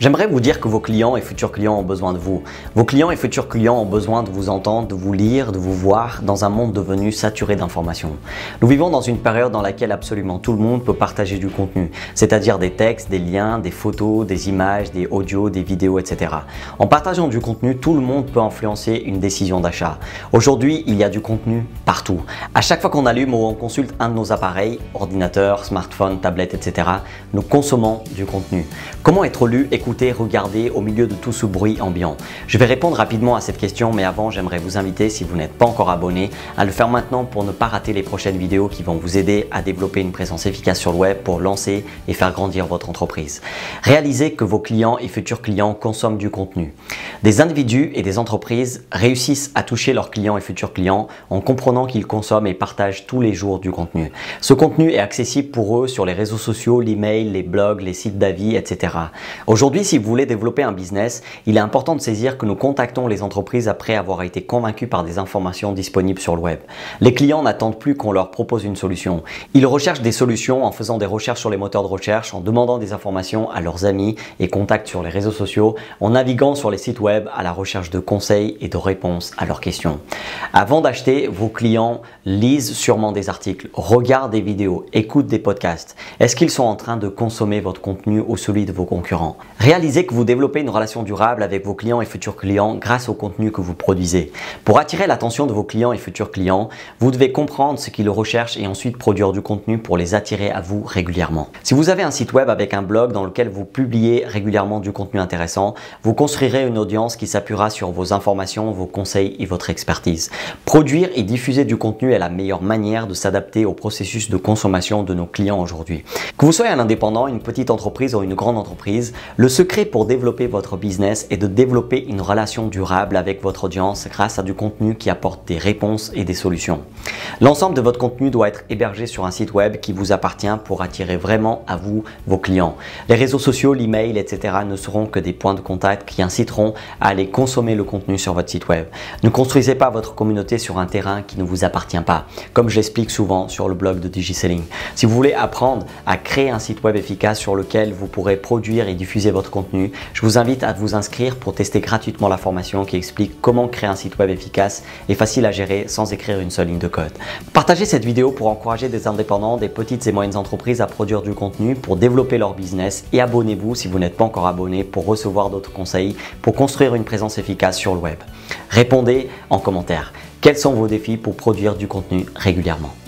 J'aimerais vous dire que vos clients et futurs clients ont besoin de vous. Vos clients et futurs clients ont besoin de vous entendre, de vous lire, de vous voir dans un monde devenu saturé d'informations. Nous vivons dans une période dans laquelle absolument tout le monde peut partager du contenu, c'est-à-dire des textes, des liens, des photos, des images, des audios, des vidéos, etc. En partageant du contenu, tout le monde peut influencer une décision d'achat. Aujourd'hui, il y a du contenu partout. À chaque fois qu'on allume ou on consulte un de nos appareils, ordinateur, smartphone, tablette, etc., nous consommons du contenu. Comment être lu, écouté regarder au milieu de tout ce bruit ambiant Je vais répondre rapidement à cette question, mais avant, j'aimerais vous inviter, si vous n'êtes pas encore abonné, à le faire maintenant pour ne pas rater les prochaines vidéos qui vont vous aider à développer une présence efficace sur le web pour lancer et faire grandir votre entreprise. Réalisez que vos clients et futurs clients consomment du contenu. Des individus et des entreprises réussissent à toucher leurs clients et futurs clients en comprenant qu'ils consomment et partagent tous les jours du contenu. Ce contenu est accessible pour eux sur les réseaux sociaux, l'email, les blogs, les sites d'avis, etc. Aujourd'hui, si vous voulez développer un business, il est important de saisir que nous contactons les entreprises après avoir été convaincus par des informations disponibles sur le web. Les clients n'attendent plus qu'on leur propose une solution. Ils recherchent des solutions en faisant des recherches sur les moteurs de recherche, en demandant des informations à leurs amis et contacts sur les réseaux sociaux, en naviguant sur les sites web à la recherche de conseils et de réponses à leurs questions. Avant d'acheter, vos clients lisent sûrement des articles, regardent des vidéos, écoutent des podcasts. Est-ce qu'ils sont en train de consommer votre contenu ou celui de vos concurrents? Réalisez que vous développez une relation durable avec vos clients et futurs clients grâce au contenu que vous produisez. Pour attirer l'attention de vos clients et futurs clients, vous devez comprendre ce qu'ils recherchent et ensuite produire du contenu pour les attirer à vous régulièrement. Si vous avez un site web avec un blog dans lequel vous publiez régulièrement du contenu intéressant, vous construirez une audience qui s'appuiera sur vos informations, vos conseils et votre expertise. Produire et diffuser du contenu est la meilleure manière de s'adapter au processus de consommation de nos clients aujourd'hui. Que vous soyez un indépendant, une petite entreprise ou une grande entreprise, le secret pour développer votre business est de développer une relation durable avec votre audience grâce à du contenu qui apporte des réponses et des solutions. L'ensemble de votre contenu doit être hébergé sur un site web qui vous appartient pour attirer vraiment à vous vos clients. Les réseaux sociaux, l'email, etc. ne seront que des points de contact qui inciteront à aller consommer le contenu sur votre site web. Ne construisez pas votre communauté sur un terrain qui ne vous appartient pas, comme je l'explique souvent sur le blog de DigiSelling. Si vous voulez apprendre à créer un site web efficace sur lequel vous pourrez produire et diffuser contenu, je vous invite à vous inscrire pour tester gratuitement la formation qui explique comment créer un site web efficace et facile à gérer sans écrire une seule ligne de code. Partagez cette vidéo pour encourager des indépendants, des petites et moyennes entreprises à produire du contenu pour développer leur business et abonnez-vous si vous n'êtes pas encore abonné pour recevoir d'autres conseils pour construire une présence efficace sur le web. Répondez en commentaire. Quels sont vos défis pour produire du contenu régulièrement?